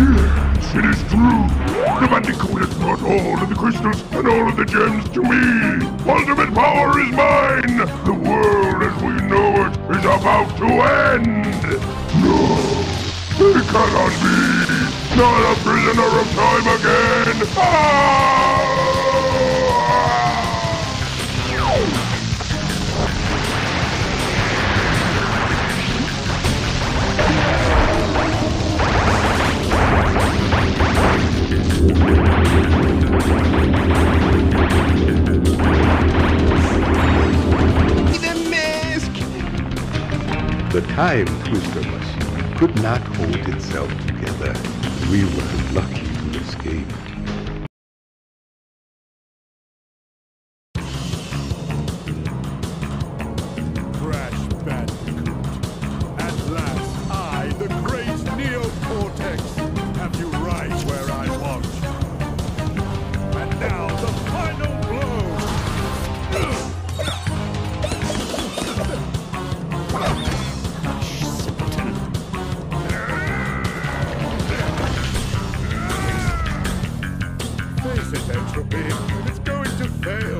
it is true. The Bandicoot has brought all of the crystals and all of the gems to me. Ultimate power is mine. The world as we know it is about to end. No, it cannot be. Not a prisoner of time again. Ah! The time twister machine could not hold itself together. We were lucky to escape. This is entropy. It's going to fail.